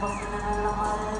Vos tenés la madre